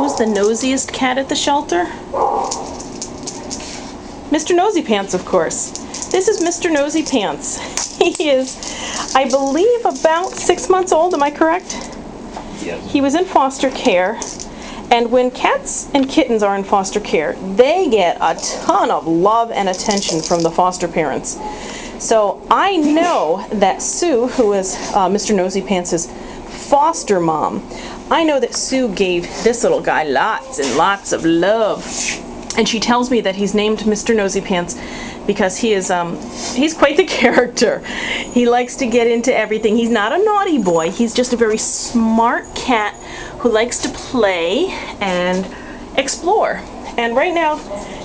who's the nosiest cat at the shelter? Mr. Noseypants, of course. This is Mr. Noseypants. He is, I believe, about six months old. Am I correct? Yes. He was in foster care, and when cats and kittens are in foster care, they get a ton of love and attention from the foster parents. So I know that Sue, who is uh, Mr. Noseypants' foster mom, I know that Sue gave this little guy lots and lots of love. And she tells me that he's named Mr. Noseypants because he is um he's quite the character. He likes to get into everything. He's not a naughty boy. He's just a very smart cat who likes to play and explore. And right now,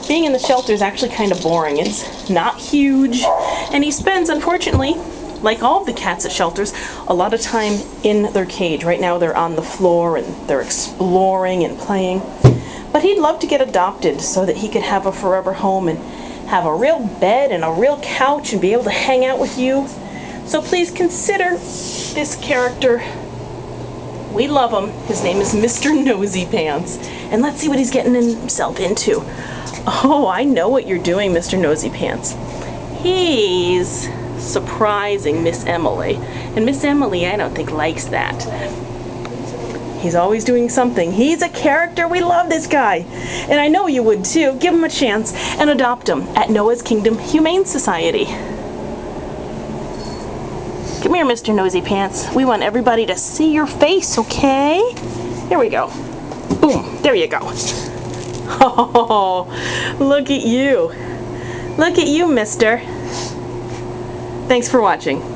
being in the shelter is actually kind of boring. It's not huge, and he spends, unfortunately, like all the cats at shelters, a lot of time in their cage. Right now, they're on the floor and they're exploring and playing. But he'd love to get adopted so that he could have a forever home and have a real bed and a real couch and be able to hang out with you. So please consider this character. We love him. His name is Mr. Noseypants. And let's see what he's getting himself into. Oh, I know what you're doing, Mr. Noseypants. He's surprising Miss Emily. And Miss Emily, I don't think, likes that. He's always doing something. He's a character. We love this guy. And I know you would too. Give him a chance and adopt him at Noah's Kingdom Humane Society. Come here, Mr. Noseypants. We want everybody to see your face, okay? Here we go. Boom. There you go. Oh, look at you. Look at you, mister. Thanks for watching.